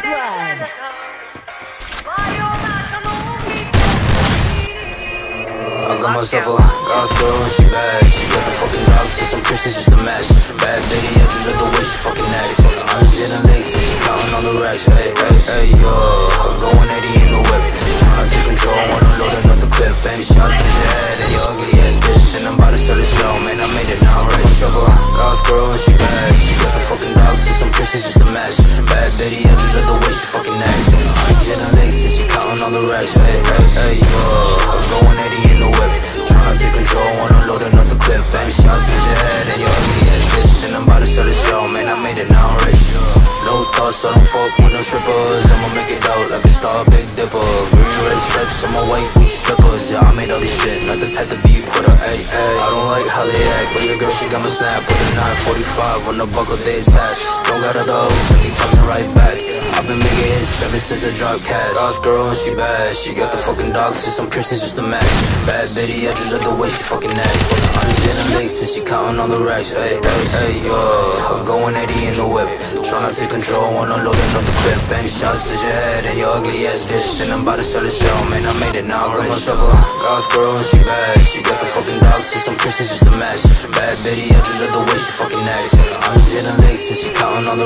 blood. I got myself a goth girl and she bad She got the fucking dogs and some princess just a match Bad lady, I just love the way she fucking acts. I'm just in the lakes and she counting on the racks. Hey, hey, hey, yo Going 80 in the whip Tryna take control, wanna load another clip Baby shots princess just a Bad lady, I just love the way she fucking acts I'm in the lakes and she counting on the racks Hey, hey, yo Going 80 in the whip. Tryna take control, wanna load another clip. Bang shots in your head and your ugly ass bitch. And I'm about to sell the show, man, I made it now I'm rich. No thoughts, so don't fuck with them strippers. I'ma make it out like a star, big dipper. Green, red stripes on my white Yeah, I made all this shit, not the type to be a quitter Ay, ay, I don't like how they act But your girl, she got my snap With a 945 on the buckle days hatch Don't got a hoes to be talking right back. I've been ever since I dropped cash goth girl and she bad. She got the fucking dogs and some piercings just a match. Bad bitty, I just love the way she fucking acts. I'm just in the lakes and she counting on the racks. Hey, hey, hey, yo. I'm going 80 in the whip. Tryna take control, wanna load another clip Bang shots to your head and your ugly ass bitch. And I'm about to sell the show, oh, man, I made it now I got myself uh, a goth girl and she bad. She got the fucking dogs and some piercings just a match. Bad bitty, I just love the way she fucking acts. I'm just in the lakes and she counting on the